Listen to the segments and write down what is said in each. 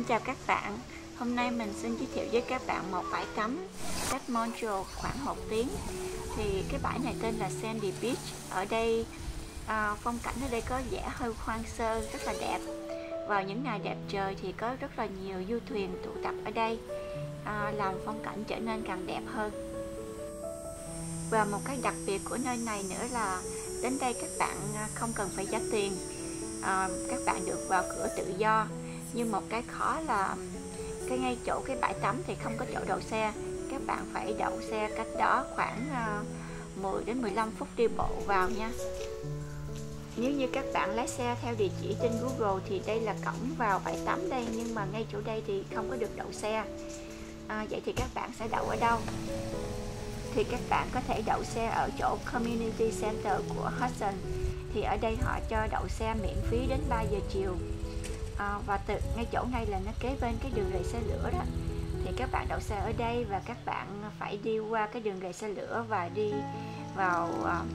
Xin chào các bạn. Hôm nay mình xin giới thiệu với các bạn một bãi tắm cách Montreal khoảng một tiếng. Thì cái bãi này tên là Sandy Beach. Ở đây à, phong cảnh ở đây có vẻ hơi hoang sơ, rất là đẹp. Vào những ngày đẹp trời thì có rất là nhiều du thuyền tụ tập ở đây à, Làm phong cảnh trở nên càng đẹp hơn. Và một cái đặc biệt của nơi này nữa là Đến đây các bạn không cần phải trả tiền. À, Các bạn được vào cửa tự do nhưng một cái khó là cái ngay chỗ cái bãi tắm thì không có chỗ đậu xe. Các bạn phải đậu xe cách đó khoảng ờ, 10 đến 15 phút đi bộ vào nha. Nếu như các bạn lái xe theo địa chỉ trên Google thì đây là cổng vào bãi tắm đây nhưng mà ngay chỗ đây thì không có được đậu xe. À, vậy thì các bạn sẽ đậu ở đâu? Thì các bạn có thể đậu xe ở chỗ Community Center của Hudson. Thì ở đây họ cho đậu xe miễn phí đến 3 giờ chiều à, và từ ngay chỗ này là nó kế bên cái đường rầy xe lửa đó. Thì các bạn đậu xe ở đây và các bạn phải đi qua cái đường rầy xe lửa và đi vào uh,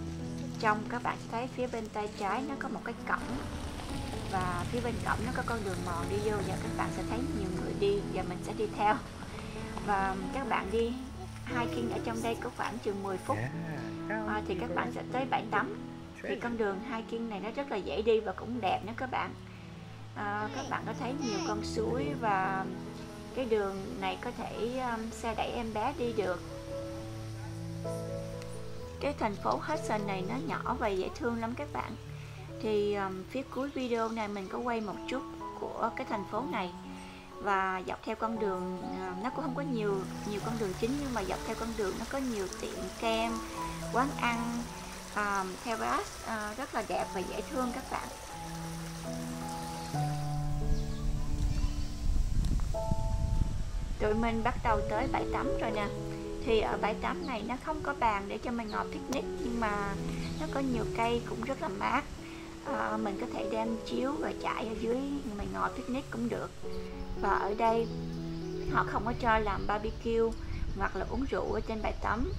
trong các bạn sẽ thấy phía bên tay trái nó có một cái cổng. Và phía bên cổng nó có con đường mòn đi vô và các bạn sẽ thấy nhiều người đi và mình sẽ đi theo. Và các bạn đi hiking ở trong đây có khoảng chừng 10 phút. À, thì các bạn sẽ tới bãi tắm. Thì con đường hiking này nó rất là dễ đi và cũng đẹp nữa các bạn à, các bạn có thấy nhiều con suối và cái đường này có thể um, xe đẩy em bé đi được? Cái thành phố Hudson này nó nhỏ và dễ thương lắm các bạn. Thì um, phía cuối video này mình có quay một chút của cái thành phố này và dọc theo con đường uh, nó cũng không có nhiều nhiều con đường chính nhưng mà dọc theo con đường nó có nhiều tiệm kem quán ăn um, theo uh, ờ, rất là đẹp và dễ thương các bạn. Tụi mình bắt đầu tới bãi tắm rồi nè. Thì ở bãi tắm này nó không có bàn để cho mình ngồi picnic nhưng mà nó có nhiều cây cũng rất là mát. À, mình có thể đem chiếu và trải ở dưới mình ngồi picnic cũng được. Và ở đây họ không có cho làm barbecue hoặc là uống rượu ở trên bãi tắm.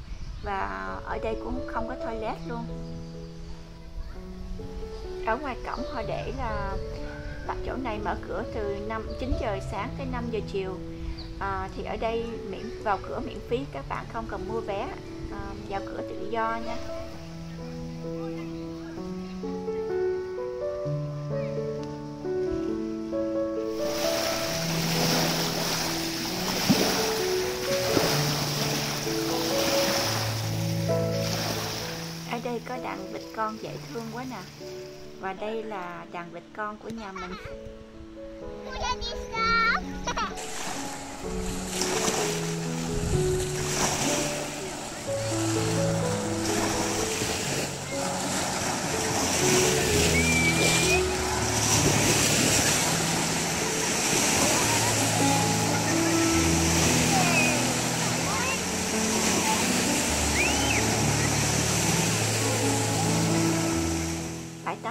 Và ở đây cũng không có toilet luôn. Ở ngoài cổng họ để là chỗ này mở cửa từ 5 9 giờ sáng tới 5 giờ chiều à, thì ở đây miễn vào cửa miễn phí các bạn không cần mua vé. À, vào cửa tự do nha. Ở đây có đàn vịt con dễ thương quá nè. Và đây là đàn vịt con của nhà mình. Thank you.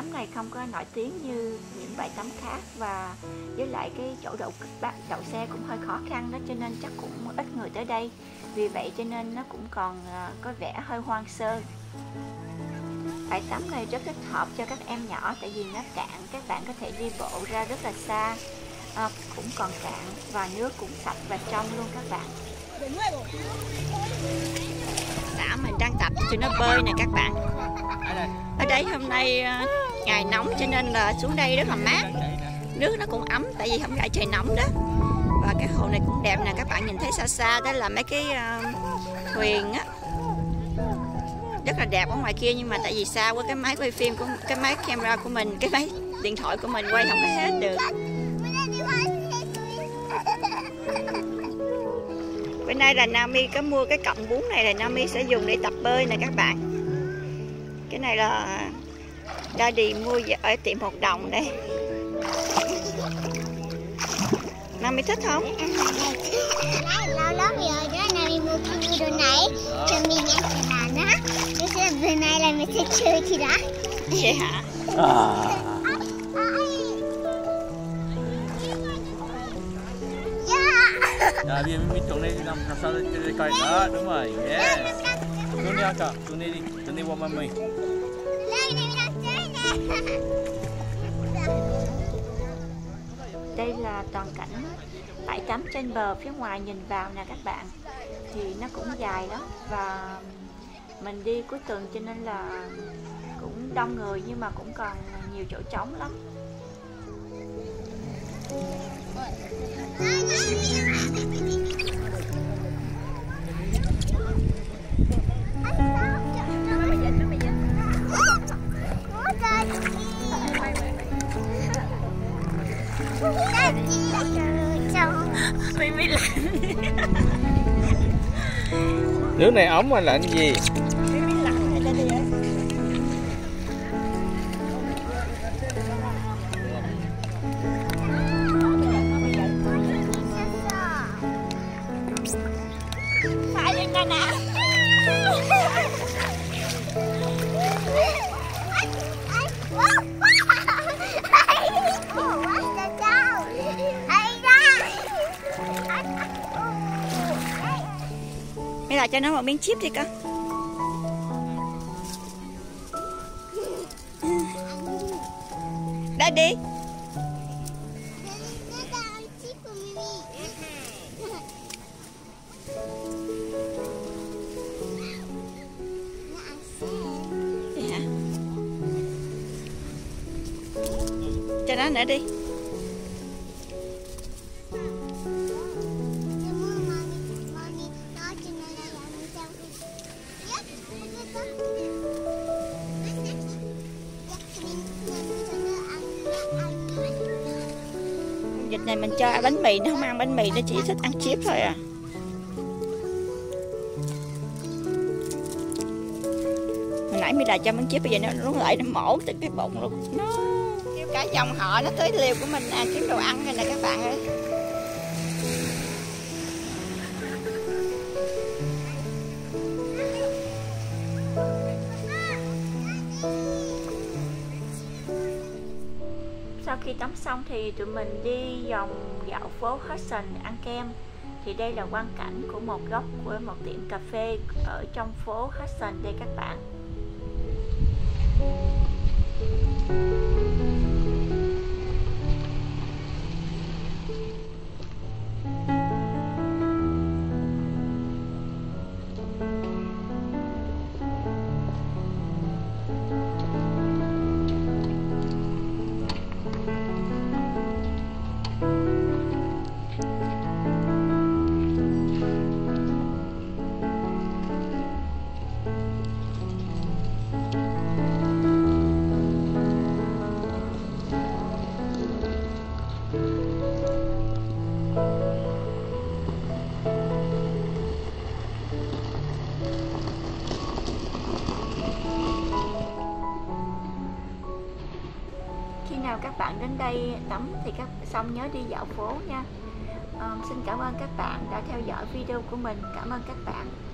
Tắm này không có nổi tiếng như những bãi tắm khác và với lại cái chỗ đậu đậu xe cũng hơi khó khăn đó cho nên chắc cũng ít người tới đây. Vì vậy cho nên nó cũng còn ờ, có vẻ hơi hoang sơ. Bãi tắm này rất thích hợp cho các em nhỏ tại vì nó cạn các bạn có thể đi bộ ra rất là xa. À, cũng còn cạn và nước cũng sạch và trong luôn các bạn. Đã mình đang tập cho nó bơi nè các bạn. Ở đây hôm nay ờ, ngày nóng cho nên là xuống đây rất là mát. Nước nó cũng ấm tại vì không phải trời nóng đó. Và cái hồ này cũng đẹp nè các bạn nhìn thấy xa xa đó là mấy cái uh, thuyền á. Rất là đẹp ở ngoài kia nhưng mà tại vì xa quá cái máy quay phim của cái máy camera của mình cái máy điện thoại của mình quay không có hết được. Bữa nay là Nami có mua cái cọng bún này là Nami sẽ dùng để tập bơi nè các bạn. Cái này là Daddy mua ở tiệm hoạt động đây. Nami thích không? Lâu lắm rồi đó Nami mua cái đồ này cho mình ăn sẽ làm á Thế sẽ bữa nay là mình sẽ chơi thì đó. Vậy hả? À. À, bây giờ mình trồng này làm làm sao để để coi đó đúng rồi yeah. xuống đi ăn cho đi đi xuống đi qua mami đây là toàn cảnh bãi tắm trên bờ phía ngoài nhìn vào nè các bạn. Thì nó cũng dài lắm và mình đi cuối tuần cho nên là cũng đông người nhưng mà cũng còn nhiều chỗ trống lắm. Nước này ống mà lạnh gì? Lại cho nó một miếng chip đi con. Đây đi. Vậy hả? Cho nó nữa đi. Này mình cho bánh mì nó không ăn bánh mì nó chỉ thích ăn chip thôi à. Hồi nãy mới đà cho bánh chip bây giờ nó nó lại nó mổ từ cái bụng luôn. Nó kêu cả dòng họ nó tới liều của mình à, kiếm đồ ăn rồi nè các bạn ơi. Khi tắm xong thì tụi mình đi vòng dạo phố Hudson, ăn kem. Thì đây là quang cảnh của một góc của một tiệm cà phê ở trong phố Hudson đây các bạn. khi nào các bạn đến đây tắm thì các xong nhớ đi dạo phố nha. Um, xin cảm ơn các bạn đã theo dõi video của mình. Cảm ơn các bạn.